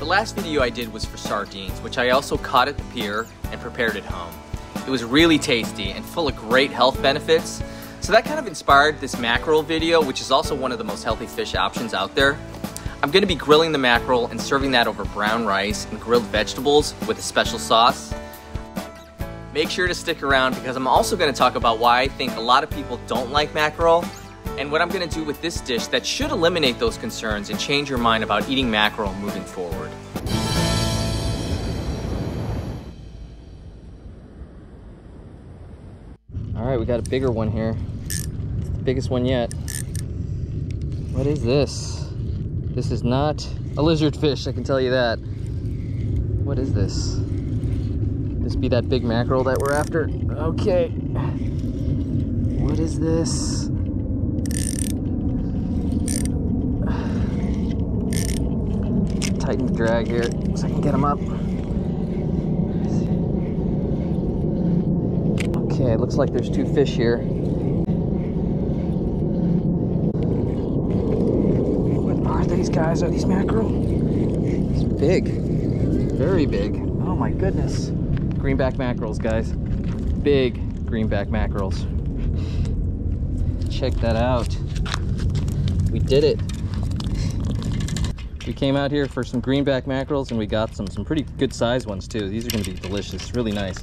The last video I did was for sardines, which I also caught at the pier and prepared at home. It was really tasty and full of great health benefits, so that kind of inspired this mackerel video, which is also one of the most healthy fish options out there. I'm gonna be grilling the mackerel and serving that over brown rice and grilled vegetables with a special sauce. Make sure to stick around because I'm also gonna talk about why I think a lot of people don't like mackerel and what I'm gonna do with this dish that should eliminate those concerns and change your mind about eating mackerel moving forward. All right, we got a bigger one here. biggest one yet. What is this? This is not a lizard fish, I can tell you that. What is this? This be that big mackerel that we're after? Okay. What is this? Tighten the drag here so I can get them up. Okay, looks like there's two fish here. What are these guys? Are these mackerel? It's big. Very big. Oh my goodness. Greenback mackerels, guys. Big greenback mackerels. Check that out. We did it. We came out here for some greenback mackerels and we got some, some pretty good sized ones too. These are gonna be delicious, really nice.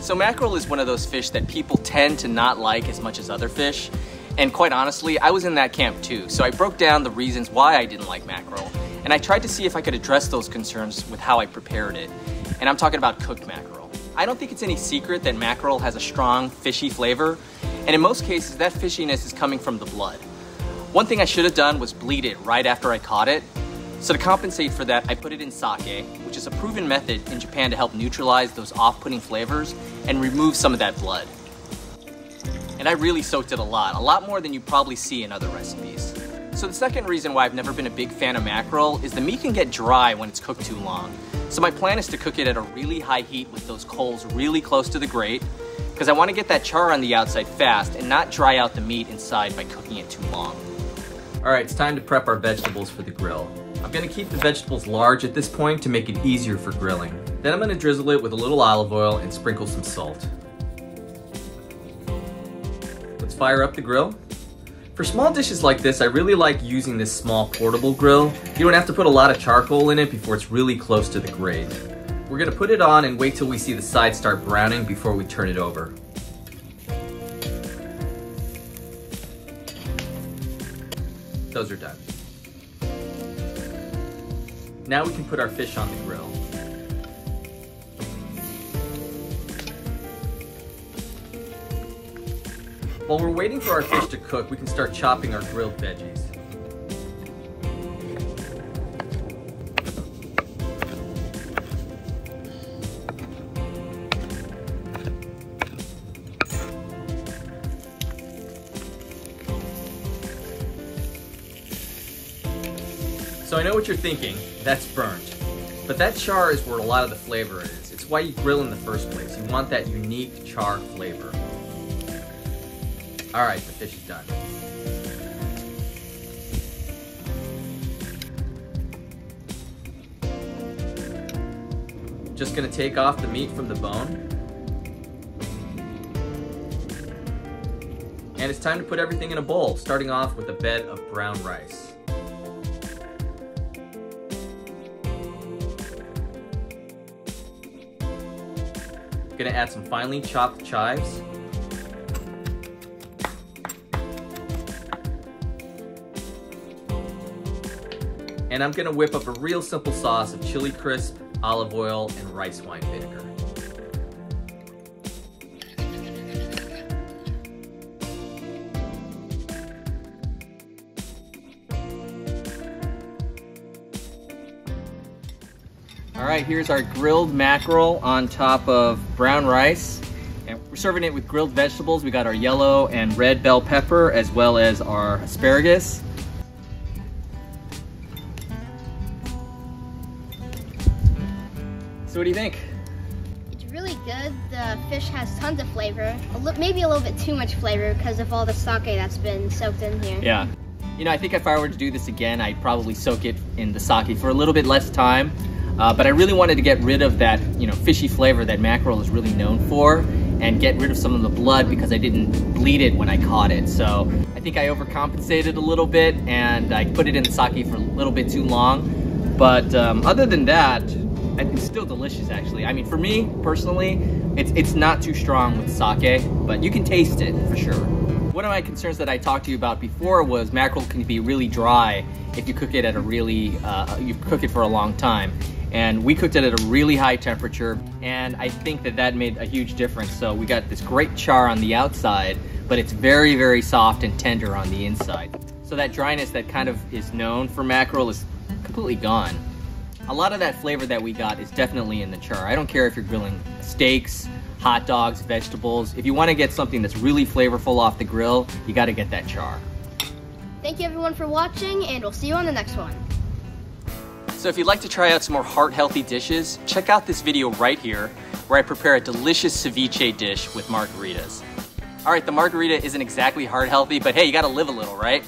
So mackerel is one of those fish that people tend to not like as much as other fish. And quite honestly, I was in that camp too. So I broke down the reasons why I didn't like mackerel. And I tried to see if I could address those concerns with how I prepared it. And I'm talking about cooked mackerel. I don't think it's any secret that mackerel has a strong, fishy flavor. And in most cases, that fishiness is coming from the blood. One thing I should have done was bleed it right after I caught it, so to compensate for that, I put it in sake, which is a proven method in Japan to help neutralize those off-putting flavors and remove some of that blood. And I really soaked it a lot, a lot more than you probably see in other recipes. So the second reason why I've never been a big fan of mackerel is the meat can get dry when it's cooked too long. So my plan is to cook it at a really high heat with those coals really close to the grate, because I want to get that char on the outside fast and not dry out the meat inside by cooking it too long. All right, it's time to prep our vegetables for the grill. I'm gonna keep the vegetables large at this point to make it easier for grilling. Then I'm gonna drizzle it with a little olive oil and sprinkle some salt. Let's fire up the grill. For small dishes like this, I really like using this small portable grill. You don't have to put a lot of charcoal in it before it's really close to the grate. We're gonna put it on and wait till we see the sides start browning before we turn it over. Those are done. Now we can put our fish on the grill. While we're waiting for our fish to cook, we can start chopping our grilled veggies. So I know what you're thinking, that's burnt. But that char is where a lot of the flavor is. It's why you grill in the first place. You want that unique char flavor. All right, the fish is done. Just gonna take off the meat from the bone. And it's time to put everything in a bowl, starting off with a bed of brown rice. Gonna add some finely chopped chives. And I'm gonna whip up a real simple sauce of chili crisp, olive oil, and rice wine vinegar. All right, here's our grilled mackerel on top of brown rice. And we're serving it with grilled vegetables. We got our yellow and red bell pepper as well as our asparagus. So what do you think? It's really good. The fish has tons of flavor. A maybe a little bit too much flavor because of all the sake that's been soaked in here. Yeah. You know, I think if I were to do this again, I'd probably soak it in the sake for a little bit less time. Uh, but I really wanted to get rid of that, you know, fishy flavor that mackerel is really known for and get rid of some of the blood because I didn't bleed it when I caught it. So I think I overcompensated a little bit and I put it in the sake for a little bit too long. But um, other than that, it's still delicious actually. I mean, for me personally, it's, it's not too strong with sake, but you can taste it for sure. One of my concerns that I talked to you about before was mackerel can be really dry if you cook it at a really, uh, you cook it for a long time. And we cooked it at a really high temperature, and I think that that made a huge difference. So we got this great char on the outside, but it's very, very soft and tender on the inside. So that dryness that kind of is known for mackerel is completely gone. A lot of that flavor that we got is definitely in the char. I don't care if you're grilling steaks, hot dogs, vegetables. If you want to get something that's really flavorful off the grill, you got to get that char. Thank you everyone for watching and we'll see you on the next one. So if you'd like to try out some more heart-healthy dishes, check out this video right here where I prepare a delicious ceviche dish with margaritas. All right, the margarita isn't exactly heart-healthy, but hey, you gotta live a little, right?